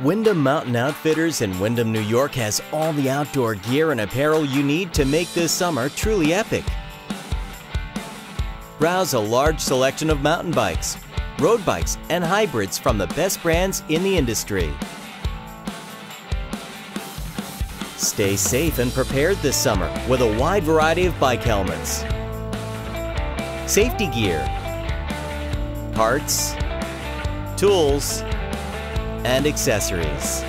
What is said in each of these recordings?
Windham Mountain Outfitters in Windham, New York has all the outdoor gear and apparel you need to make this summer truly epic. Browse a large selection of mountain bikes, road bikes, and hybrids from the best brands in the industry. Stay safe and prepared this summer with a wide variety of bike helmets, safety gear, parts, tools, and accessories.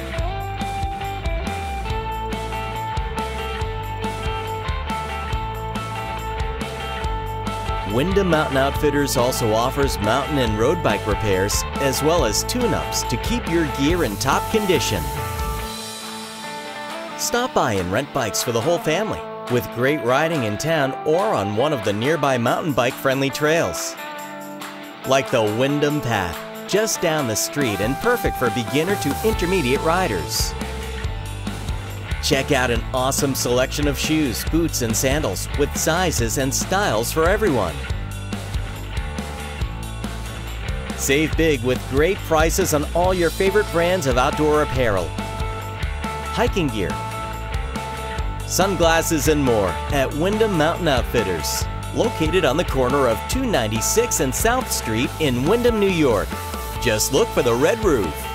Windham Mountain Outfitters also offers mountain and road bike repairs as well as tune-ups to keep your gear in top condition. Stop by and rent bikes for the whole family with great riding in town or on one of the nearby mountain bike friendly trails. Like the Windham Path, just down the street and perfect for beginner to intermediate riders. Check out an awesome selection of shoes, boots, and sandals with sizes and styles for everyone. Save big with great prices on all your favorite brands of outdoor apparel, hiking gear, sunglasses, and more at Windham Mountain Outfitters, located on the corner of 296 and South Street in Windham, New York. Just look for the red roof.